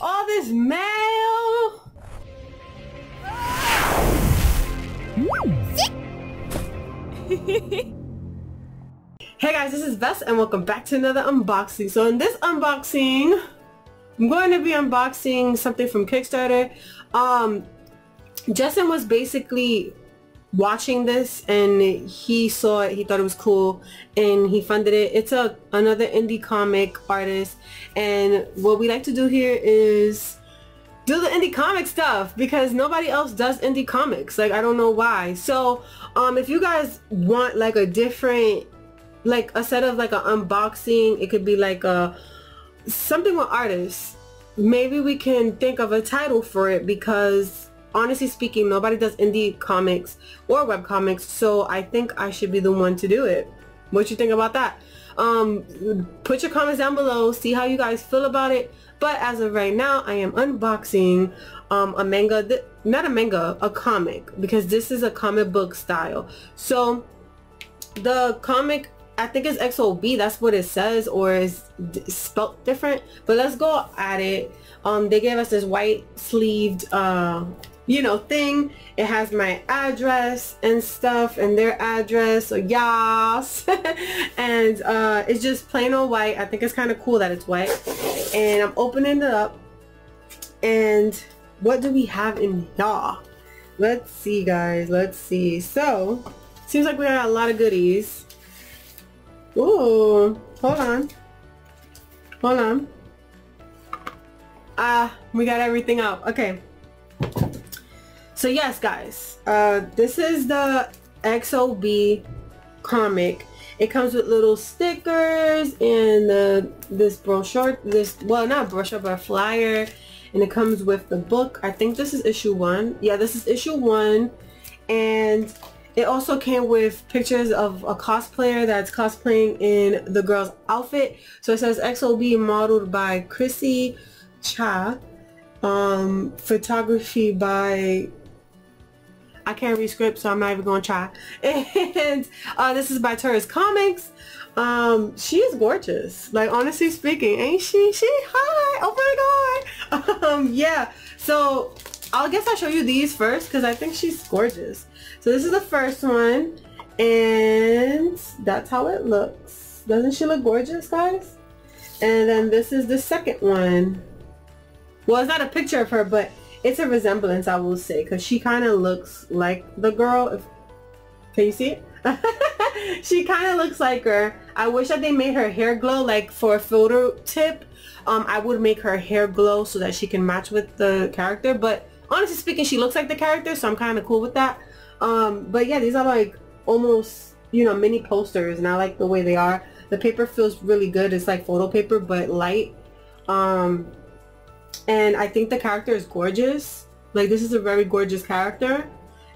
All this mail. hey guys, this is Vess and welcome back to another unboxing. So in this unboxing, I'm going to be unboxing something from Kickstarter. Um, Justin was basically watching this and he saw it he thought it was cool and he funded it. It's a another indie comic artist and what we like to do here is do the indie comic stuff because nobody else does indie comics. Like I don't know why. So um if you guys want like a different like a set of like an unboxing it could be like a something with artists maybe we can think of a title for it because honestly speaking, nobody does indie comics or web comics, so I think I should be the one to do it. What you think about that? Um, put your comments down below, see how you guys feel about it. But as of right now, I am unboxing um, a manga, not a manga, a comic, because this is a comic book style. So the comic I think it's XOB. That's what it says, or is spelt different. But let's go at it. Um, they gave us this white sleeved uh, you know, thing. It has my address and stuff and their address, so yas. and uh, it's just plain old white. I think it's kind of cool that it's white. And I'm opening it up. And what do we have in here? Let's see, guys. Let's see. So, seems like we got a lot of goodies. Ooh, hold on. Hold on. Ah, we got everything out. Okay. So yes, guys, uh, this is the XOB comic. It comes with little stickers and this brochure, this, well, not brochure, but flyer. And it comes with the book. I think this is issue one. Yeah, this is issue one. And it also came with pictures of a cosplayer that's cosplaying in the girl's outfit. So it says XOB modeled by Chrissy Cha. Um, photography by I can't read script, so I'm not even going to try. And uh, this is by Tourist Comics. Um, she is gorgeous. Like, honestly speaking, ain't she? She, hi, oh my god. Um, yeah, so I guess I'll show you these first because I think she's gorgeous. So this is the first one. And that's how it looks. Doesn't she look gorgeous, guys? And then this is the second one. Well, it's not a picture of her, but it's a resemblance I will say because she kind of looks like the girl if can you see it? She kind of looks like her. I wish that they made her hair glow like for a photo tip. Um, I would make her hair glow so that she can match with the character but honestly speaking she looks like the character so I'm kind of cool with that. Um, but yeah these are like almost you know mini posters and I like the way they are. The paper feels really good. It's like photo paper but light. Um, and I think the character is gorgeous. Like this is a very gorgeous character.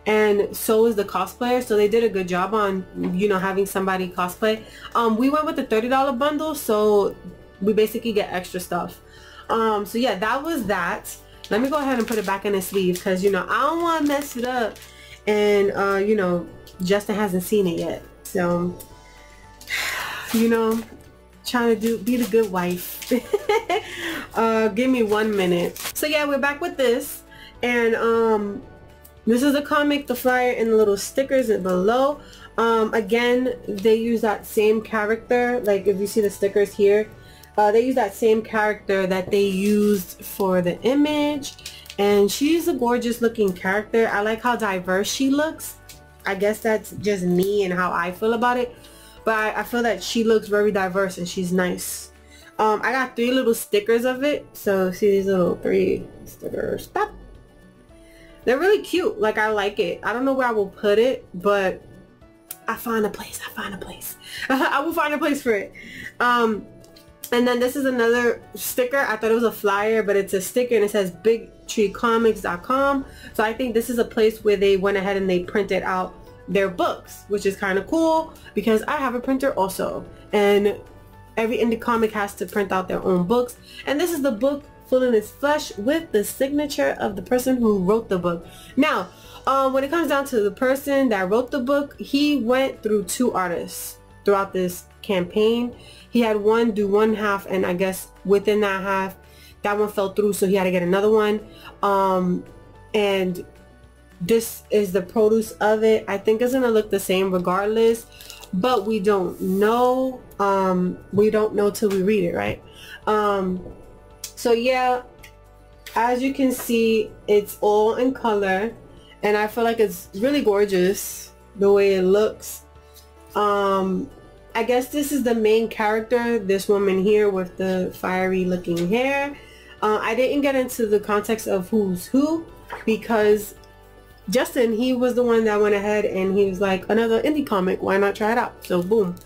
And so is the cosplayer. So they did a good job on you know having somebody cosplay. Um we went with the $30 bundle so we basically get extra stuff. Um so yeah that was that. Let me go ahead and put it back in the sleeve because you know I don't want to mess it up. And uh you know Justin hasn't seen it yet. So you know trying to do be the good wife. Uh give me one minute. So yeah we're back with this. And um this is the comic the flyer and the little stickers below. Um again they use that same character. Like if you see the stickers here uh, they use that same character that they used for the image. And she's a gorgeous looking character. I like how diverse she looks. I guess that's just me and how I feel about it but I, I feel that she looks very diverse and she's nice. Um, I got three little stickers of it. So see these little three stickers. They're really cute. Like I like it. I don't know where I will put it, but I find a place. I find a place. I will find a place for it. Um, and then this is another sticker. I thought it was a flyer, but it's a sticker and it says bigtreecomics.com. So I think this is a place where they went ahead and they printed out their books, which is kind of cool because I have a printer also. And every indie comic has to print out their own books. And this is the book full in its flesh with the signature of the person who wrote the book. Now, um, when it comes down to the person that wrote the book, he went through two artists throughout this campaign. He had one do one half and I guess within that half that one fell through so he had to get another one um and this is the produce of it. I think it's gonna look the same regardless but we don't know um we don't know till we read it right? Um so yeah as you can see it's all in color and i feel like it's really gorgeous the way it looks. Um I guess this is the main character, this woman here with the fiery looking hair. Uh, I didn't get into the context of who's who because Justin, he was the one that went ahead and he was like, another indie comic, why not try it out? So boom.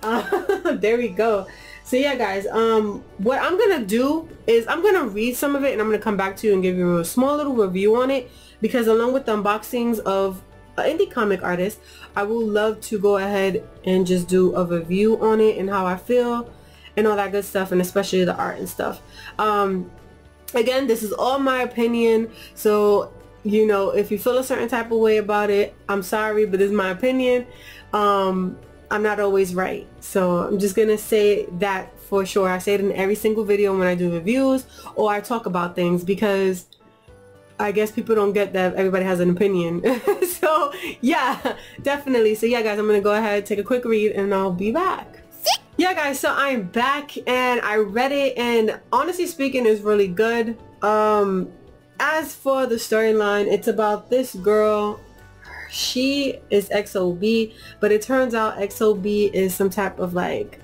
Uh, there we go. So yeah, guys, um, what I'm going to do is I'm going to read some of it and I'm going to come back to you and give you a small little review on it because along with the unboxings of indie comic artist, I would love to go ahead and just do a review on it and how I feel and all that good stuff and especially the art and stuff. Um, again, this is all my opinion. So, you know, if you feel a certain type of way about it, I'm sorry, but this is my opinion. Um, I'm not always right. So I'm just going to say that for sure. I say it in every single video when I do reviews or I talk about things because I guess people don't get that everybody has an opinion. so yeah, definitely. So yeah, guys, I'm going to go ahead, take a quick read, and I'll be back. Yeah, guys, so I'm back and I read it and honestly speaking, it's really good. Um, as for the storyline, it's about this girl. She is XOB, but it turns out XOB is some type of like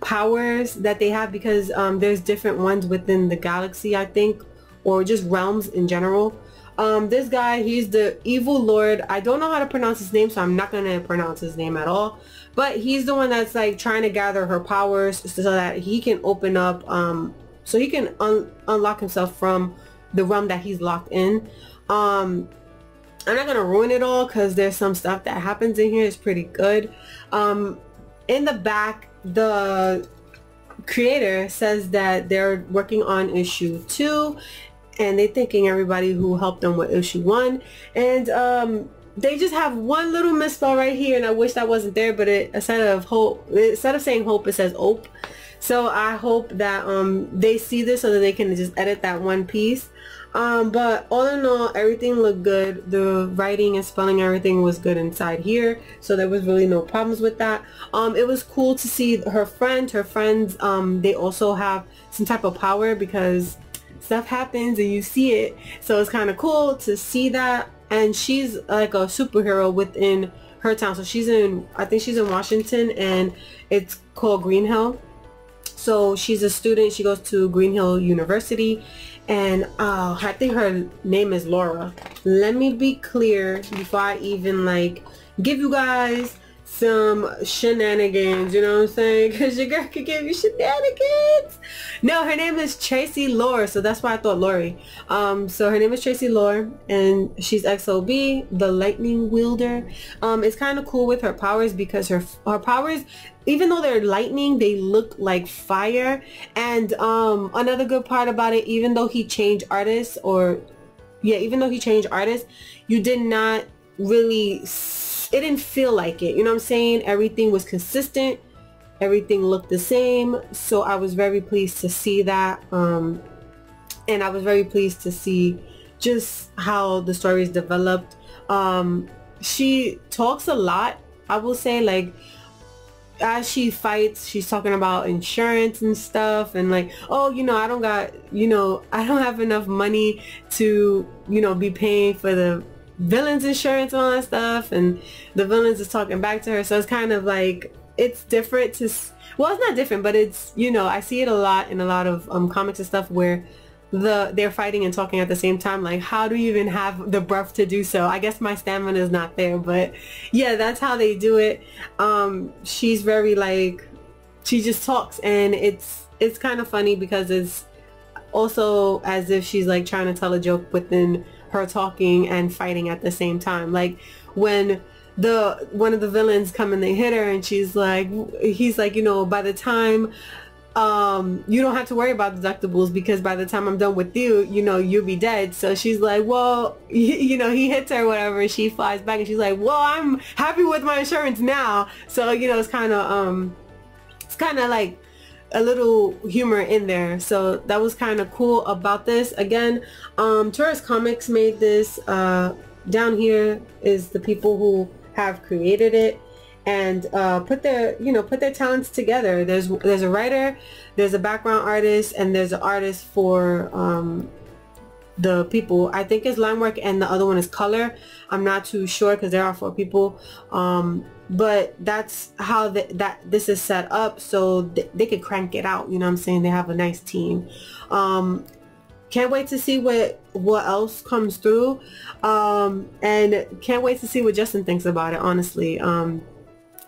powers that they have because um, there's different ones within the galaxy, I think, or just realms in general. Um, this guy, he's the evil lord. I don't know how to pronounce his name, so I'm not going to pronounce his name at all. But he's the one that's like trying to gather her powers so that he can open up, um, so he can un unlock himself from the realm that he's locked in. Um, I'm not to ruin it all because there's some stuff that happens in here. It's pretty good. Um, in the back, the creator says that they're working on issue two and they're thanking everybody who helped them with issue one and um, they just have one little misspell right here and I wish that wasn't there but it instead of hope instead of saying hope it says ope so I hope that um, they see this so that they can just edit that one piece. Um, but all in all everything looked good. The writing and spelling everything was good inside here. So there was really no problems with that. Um, it was cool to see her friend. Her friends um, they also have some type of power because stuff happens and you see it. So it's kind of cool to see that. And she's like a superhero within her town. So she's in I think she's in Washington and it's called Green Hill so she's a student she goes to Green Hill University and uh, I think her name is Laura let me be clear before I even like give you guys some shenanigans, you know what I'm saying? Because your girl could give you shenanigans. No, her name is Tracy Lore, so that's why I thought Lori. Um, so her name is Tracy Lore, and she's XOB, the lightning wielder. Um, it's kind of cool with her powers because her her powers, even though they're lightning, they look like fire. And um, another good part about it, even though he changed artists, or yeah, even though he changed artists, you did not really it didn't feel like it. You know what I'm saying? Everything was consistent. Everything looked the same. So I was very pleased to see that. Um, and I was very pleased to see just how the story is developed. Um, she talks a lot, I will say, like, as she fights, she's talking about insurance and stuff and like, oh, you know, I don't got, you know, I don't have enough money to, you know, be paying for the villains insurance and all that stuff and the villains is talking back to her so it's kind of like it's different to well it's not different but it's you know I see it a lot in a lot of um, comics and stuff where the they're fighting and talking at the same time like how do you even have the breath to do so I guess my stamina is not there but yeah that's how they do it um she's very like she just talks and it's it's kind of funny because it's also as if she's like trying to tell a joke within her talking and fighting at the same time. Like when the one of the villains come and they hit her and she's like he's like, you know, by the time um, you don't have to worry about deductibles because by the time I'm done with you, you know, you'll be dead. So she's like, well, you know, he hits her, whatever. She flies back and she's like, well, I'm happy with my insurance now. So, you know, it's kind of, um, it's kind of like a little humor in there so that was kind of cool about this again um tourist comics made this uh down here is the people who have created it and uh, put their you know put their talents together. There's there's a writer there's a background artist and there's an artist for um, the people. I think it's line work and the other one is color. I'm not too sure because there are four people. Um, but that's how the, that this is set up. So th they could crank it out you know what i'm saying? They have a nice team. Um, can't wait to see what what else comes through. Um, and can't wait to see what justin thinks about it honestly. Um,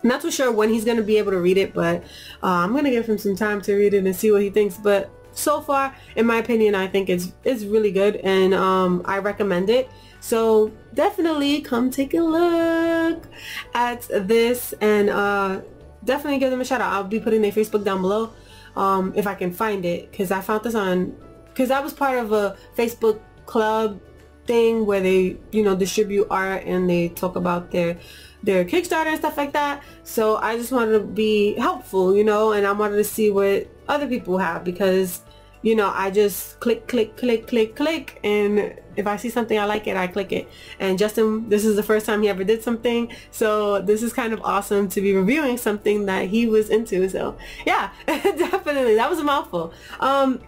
not too sure when he's going to be able to read it but uh, i'm going to give him some time to read it and see what he thinks. But so far in my opinion i think it's it's really good and um, i recommend it. So definitely come take a look at this and uh, definitely give them a shout out. I'll be putting their facebook down below um, if i can find it because i found this on because I was part of a Facebook club thing where they, you know, distribute art and they talk about their their Kickstarter and stuff like that. So I just wanted to be helpful, you know, and I wanted to see what other people have because, you know, I just click, click, click, click, click, and if I see something I like it, I click it. And Justin, this is the first time he ever did something, so this is kind of awesome to be reviewing something that he was into. So yeah, definitely, that was a mouthful. Um,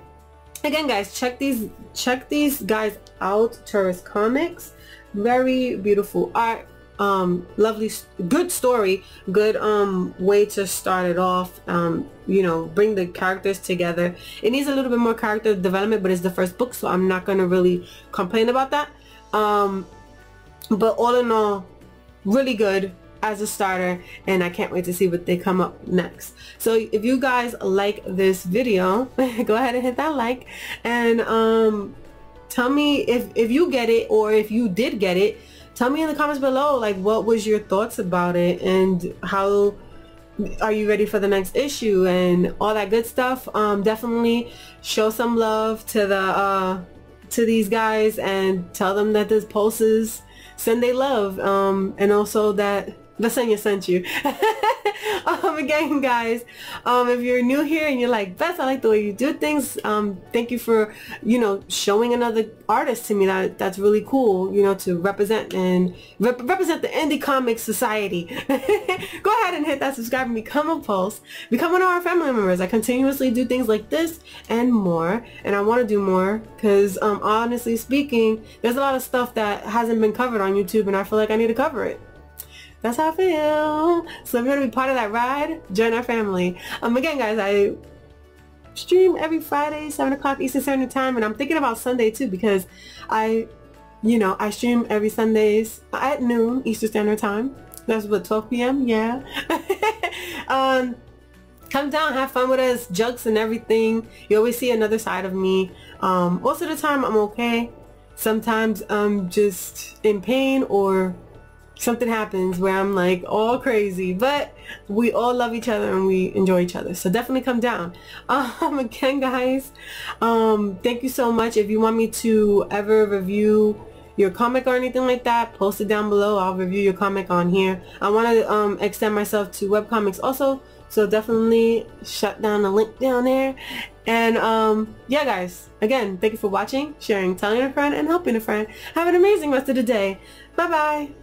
again guys check these check these guys out tourist comics. Very beautiful art. Um lovely good story. Good um way to start it off. Um you know bring the characters together. It needs a little bit more character development but it's the first book so i'm not gonna really complain about that. Um but all in all really good as a starter and I can't wait to see what they come up next. So if you guys like this video, go ahead and hit that like and um, tell me if, if you get it or if you did get it, tell me in the comments below like what was your thoughts about it and how are you ready for the next issue and all that good stuff. Um, definitely show some love to the uh, to these guys and tell them that this pulses send they love um, and also that Lasagna sent you. um, again, guys, um, if you're new here and you're like, Vess, I like the way you do things. Um, thank you for, you know, showing another artist to me. That That's really cool, you know, to represent and rep represent the indie comic society. Go ahead and hit that subscribe and become a pulse. Become one of our family members. I continuously do things like this and more. And I want to do more because, um, honestly speaking, there's a lot of stuff that hasn't been covered on YouTube and I feel like I need to cover it. That's how I feel. So if you want to be part of that ride, join our family. Um, again, guys, I stream every Friday, 7 o'clock Eastern Standard Time, and I'm thinking about Sunday too because I, you know, I stream every Sundays at noon Eastern Standard Time. That's what 12 p.m. Yeah. um, come down, have fun with us, jokes and everything. You always see another side of me. Um, most of the time, I'm okay. Sometimes I'm just in pain or something happens where I'm like all crazy but we all love each other and we enjoy each other so definitely come down. Um again guys um thank you so much. If you want me to ever review your comic or anything like that post it down below. I'll review your comic on here. I want to um extend myself to webcomics also so definitely shut down the link down there. And um yeah guys again thank you for watching sharing telling a friend and helping a friend. Have an amazing rest of the day. Bye bye